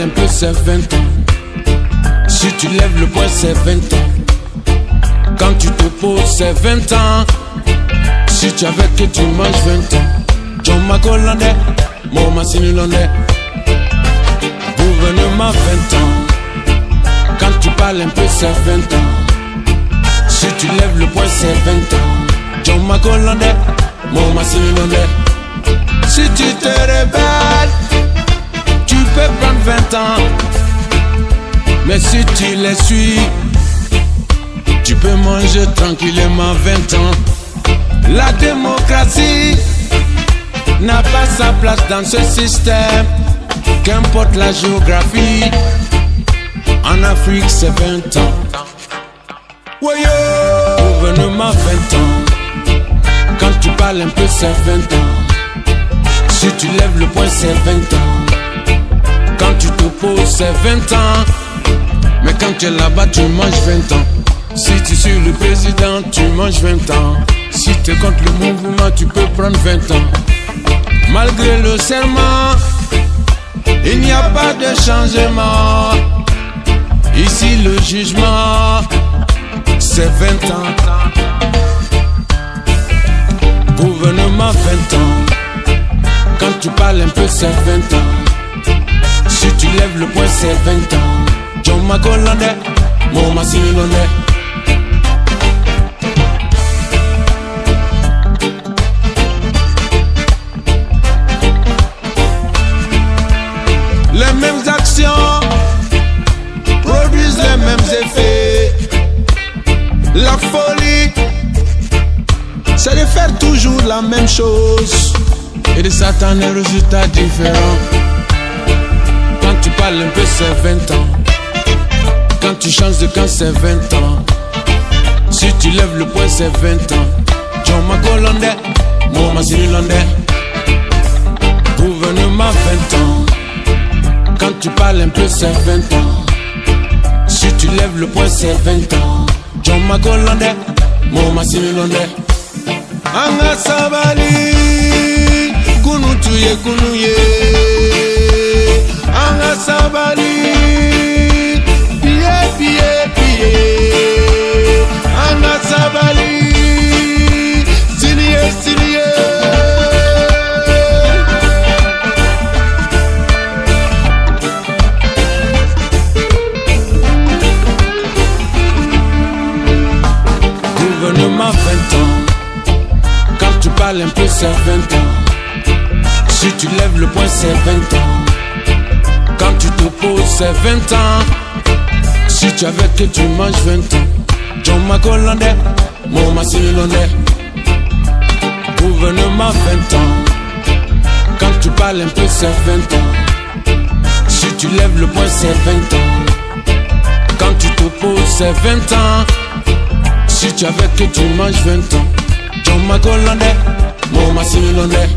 un peu, c'est 20 ans. Si tu lèves le poing, c'est 20 ans. Quand tu te poses, c'est 20 ans. Si tu avais que tu manges 20 ans. John Macolandais, mon Massinulondais. Gouvernement 20 ans. Quand tu parles un peu, c'est 20 ans. Si tu lèves le poing, c'est 20 ans. John Macolandais, mon Massinulondais. Si tu te rebelles, tu peux prendre 20 ans. Mais si tu les suis, tu peux manger tranquillement 20 ans. La démocratie n'a pas sa place dans ce système, qu'importe la géographie. En Afrique, c'est 20 ans. Gouvernement 20 ans. Quand tu parles un peu, c'est 20 ans. Si tu lèves le poing, c'est 20 ans. Tu te poses, c'est 20 ans. Mais quand tu es là-bas, tu manges 20 ans. Si tu suis le président, tu manges 20 ans. Si tu es contre le mouvement, tu peux prendre 20 ans. Malgré le serment, il n'y a pas de changement. Ici, le jugement, c'est 20 ans. Gouvernement 20 ans. Quand tu parles un peu, c'est 20 ans. Si tu lèves le poing, c'est 20 ans. John Macolandais, mon Massinulondais. Les mêmes actions produisent les mêmes effets. La folie, c'est de faire toujours la même chose et de s'attendre à un résultat différent. Quand tu parles un peu, c'est 20 ans. Quand tu changes de camp, c'est 20 ans. Si tu lèves le poing, c'est 20 ans. John Macolandais, mon Massinulondais. Gouvernement 20 ans. Quand tu parles un peu, c'est 20 ans. Si tu lèves le poing, c'est 20 ans. John Macolandais, mon Massinulondais. Anga sabali, kunu tuye kunu ye. Anga sabali, piye piye piye. Anga sabali, siniye siniye. Gouvernement 20 ans. Quand tu parles un peu, c'est 20 ans. Si tu lèves le poing, c'est 20 ans. Quand tu te poses, c'est 20 ans. Si tu avais que tu manges 20 ans. John Macolandais, mon Massinulondais. Gouvernement 20 ans. Quand tu parles un peu, c'est 20 ans. Si tu lèves le poing, c'est 20 ans. Quand tu te poses, c'est 20 ans. Si tu avais que tu manges 20 ans. John Macolandais, mon Massinulondais.